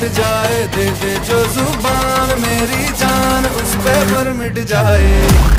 मिट जाए दे दे जो ज़ुबान मेरी जान उस पे पर मिट जाए।